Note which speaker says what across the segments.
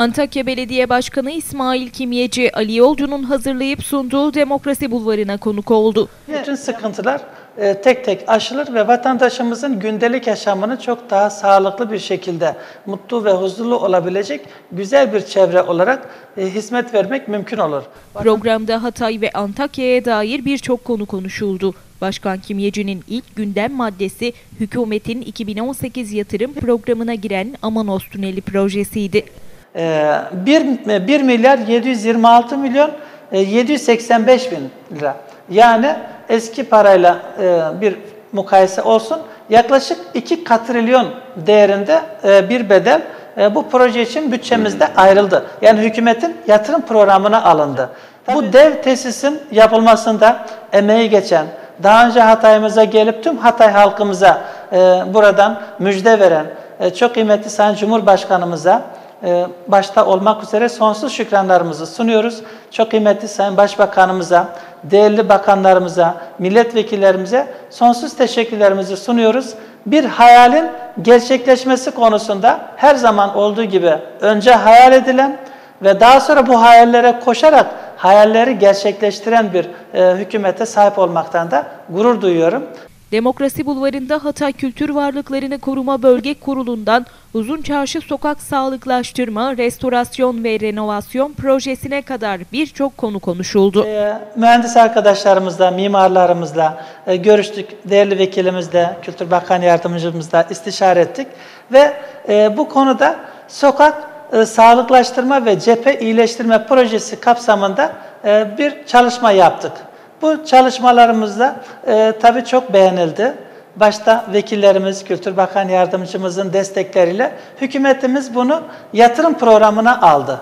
Speaker 1: Antakya Belediye Başkanı İsmail Kimyeci, Ali Yolcu'nun hazırlayıp sunduğu Demokrasi Bulvarı'na konuk oldu.
Speaker 2: Bütün sıkıntılar e, tek tek aşılır ve vatandaşımızın gündelik yaşamını çok daha sağlıklı bir şekilde mutlu ve huzurlu olabilecek güzel bir çevre olarak e, hizmet vermek mümkün olur.
Speaker 1: Programda Hatay ve Antakya'ya dair birçok konu konuşuldu. Başkan Kimyeci'nin ilk gündem maddesi hükümetin 2018 yatırım programına giren Amanos Tüneli projesiydi.
Speaker 2: 1, 1 milyar 726 milyon e, 785 bin lira. Yani eski parayla e, bir mukayese olsun yaklaşık 2 katrilyon değerinde e, bir bedel e, bu proje için bütçemizde ayrıldı. Yani hükümetin yatırım programına alındı. Bu dev tesisin yapılmasında emeği geçen, daha önce Hatay'ımıza gelip tüm Hatay halkımıza e, buradan müjde veren e, çok kıymetli Sayın Cumhurbaşkanımıza e, başta olmak üzere sonsuz şükranlarımızı sunuyoruz. Çok kıymetli Sayın Başbakanımıza, değerli bakanlarımıza, milletvekillerimize sonsuz teşekkürlerimizi sunuyoruz. Bir hayalin gerçekleşmesi konusunda her zaman olduğu gibi önce hayal edilen ve daha sonra bu hayallere koşarak hayalleri gerçekleştiren bir e, hükümete sahip olmaktan da gurur duyuyorum.
Speaker 1: Demokrasi Bulvarı'nda Hatay Kültür Varlıklarını Koruma Bölge Kurulu'ndan Uzun Çarşı Sokak Sağlıklaştırma, Restorasyon ve Renovasyon projesine kadar birçok konu konuşuldu.
Speaker 2: E, mühendis arkadaşlarımızla, mimarlarımızla e, görüştük, değerli vekilimizle, Kültür Bakan Yardımcımızla istişare ettik ve e, bu konuda sokak e, sağlıklaştırma ve cephe iyileştirme projesi kapsamında e, bir çalışma yaptık. Bu çalışmalarımızda e, tabii çok beğenildi. Başta vekillerimiz, Kültür Bakan Yardımcımızın destekleriyle hükümetimiz bunu yatırım programına aldı.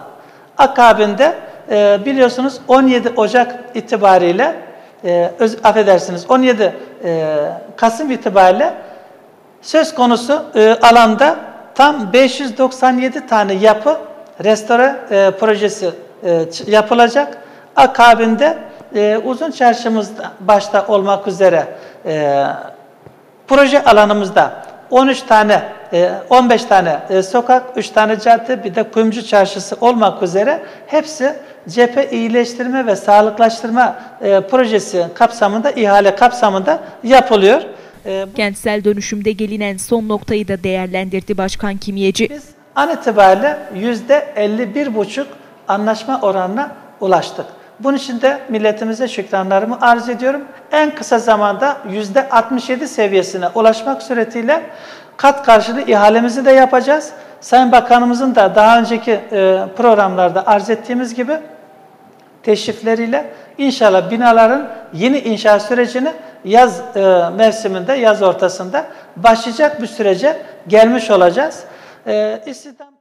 Speaker 2: Akabinde e, biliyorsunuz 17 Ocak itibariyle, e, öz, affedersiniz 17 e, Kasım itibariyle söz konusu e, alanda tam 597 tane yapı restore e, projesi e, yapılacak. Akabinde e, uzun çarşımızda başta olmak üzere e, proje alanımızda 13 tane, e, 15 tane e, sokak, 3 tane cadde, bir de kuyumcu çarşısı olmak üzere hepsi cephe iyileştirme ve sağlıklaştırma projesi kapsamında, ihale kapsamında yapılıyor.
Speaker 1: Kentsel dönüşümde gelinen son noktayı da değerlendirdi Başkan Kimyeci.
Speaker 2: Biz an itibariyle %51,5 anlaşma oranına ulaştık. Bunun için de milletimize şükranlarımı arz ediyorum. En kısa zamanda %67 seviyesine ulaşmak suretiyle kat karşılığı ihalemizi de yapacağız. Sayın Bakanımızın da daha önceki e, programlarda arz ettiğimiz gibi teşrifleriyle inşallah binaların yeni inşaat sürecini yaz e, mevsiminde, yaz ortasında başlayacak bir sürece gelmiş olacağız. E, istihdam